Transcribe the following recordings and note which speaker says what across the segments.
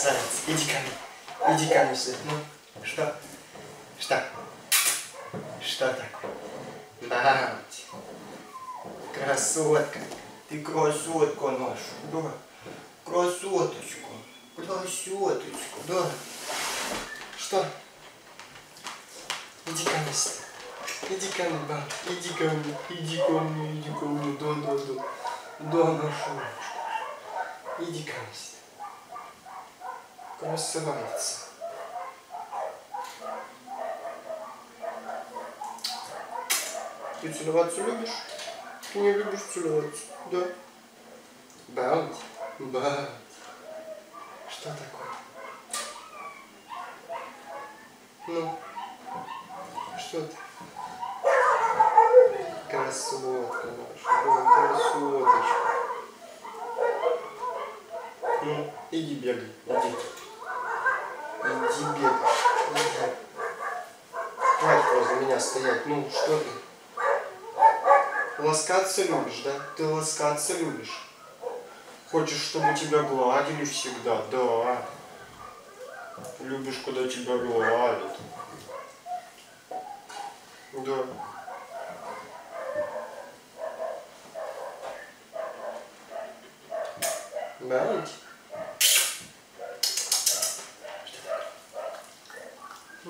Speaker 1: Красавец. Иди ко мне. Иди ко мне сюда. Ну, что? Что? Что такое? Баунти. Красотка. Ты красотка наша, да? Красоточку. Красоточку, да? Что? Иди ко мне сюда. Иди ко мне, ба. Иди ко мне. Иди ко мне, иди ко мне. Да, да, да. Да, наша Иди ко мне сюда. Красавица. Ты целоваться любишь? Ты не любишь целоваться, да? Баунти? Баунти. Что такое? Ну, что ты? Красотка наша, да, красоточка. Ну, иди бегай, иди. Иди бегай, иди. Хватит возле меня стоять, ну, что ты? Ласкаться любишь, да? Ты ласкаться любишь. Хочешь, чтобы тебя гладили всегда? Да. Любишь, когда тебя гладят. Да. Знаете?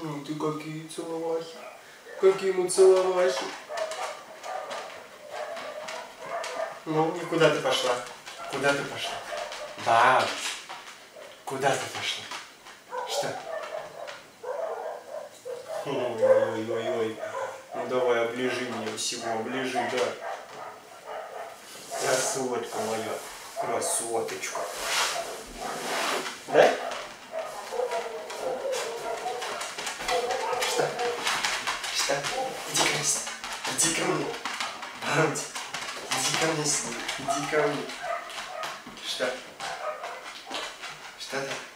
Speaker 1: Ну ты какие целовахи. Какие мы целовахи. Ну, и куда ты пошла? Куда ты пошла? Да. Куда ты пошла? Что? Ой-ой-ой-ой. Ну давай, оближи меня всего, оближи, да. Красотка моя. Красоточка. Да? Что? Иди ко мне. Иди ко мне. Баунти. Иди ко мне, иди ко мне. Что? Что ты?